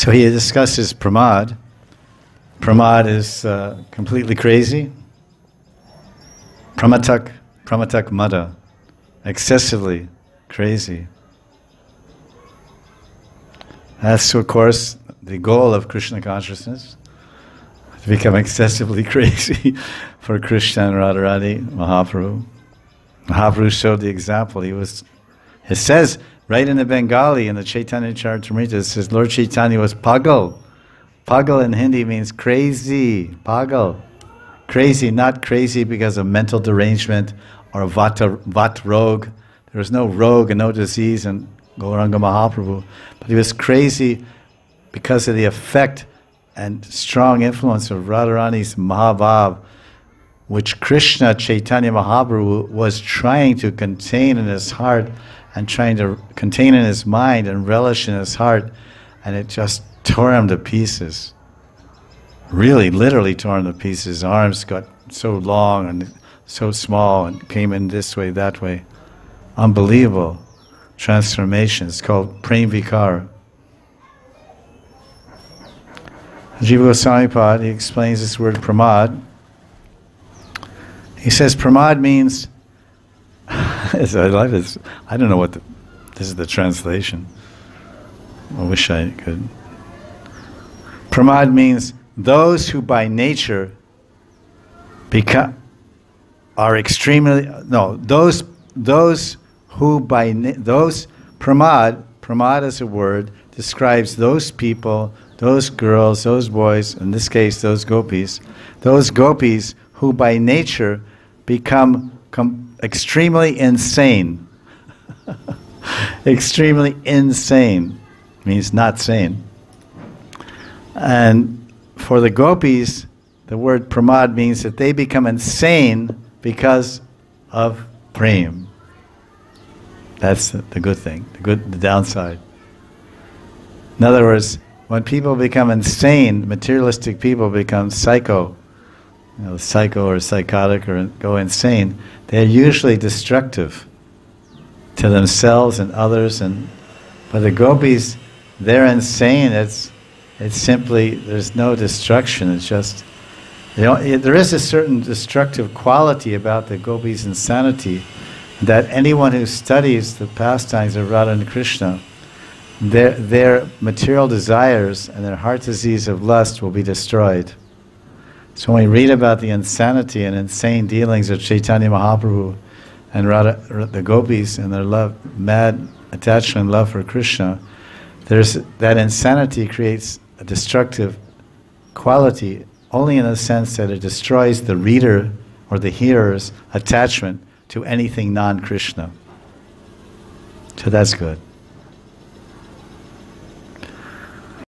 So he discusses pramad. Pramad is uh, completely crazy. Pramatak, pramatak mada, excessively crazy. That's, of course, the goal of Krishna consciousness to become excessively crazy for Krishna and Radharani, Mahaprabhu. Mahaprabhu showed the example. He was, it says right in the Bengali, in the Chaitanya Charitamrita, it says Lord Chaitanya was pagal. Pagal in Hindi means crazy, pagal. Crazy, not crazy because of mental derangement or vata, vat rogue. There was no rogue and no disease in Gauranga Mahaprabhu. But he was crazy because of the effect and strong influence of Radharani's Mahabhav, which Krishna Chaitanya Mahaprabhu was trying to contain in his heart and trying to contain in his mind and relish in his heart, and it just tore him to pieces. Really, literally tore him to pieces. His arms got so long and so small and came in this way, that way. Unbelievable transformation. It's called Prem Vikar. Jiva Goswami he explains this word pramad. He says pramad means, I love I don't know what the, this is the translation. I wish I could. Pramad means those who by nature become, are extremely, no, those, those who by, those, pramad, pramad is a word, describes those people those girls, those boys, in this case, those gopis, those gopis who by nature become com- extremely insane. extremely insane means not sane. And for the gopis, the word pramad means that they become insane because of prem. That's the, good thing, the good, the downside. In other words, when people become insane, materialistic people become psycho, you know, psycho or psychotic or go insane, they're usually destructive to themselves and others. And but the gopis, they're insane. It's it's simply there's no destruction. It's just you know, there is a certain destructive quality about the gopis' insanity that anyone who studies the pastimes of Radha and Krishna their, their material desires and their heart disease of lust will be destroyed. So when we read about the insanity and insane dealings of Chaitanya Mahaprabhu and Radha, the gopis and their love, mad attachment and love for Krishna, there's that insanity creates a destructive quality only in the sense that it destroys the reader or the hearer's attachment to anything non-Krishna. So that's good.